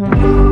Oh.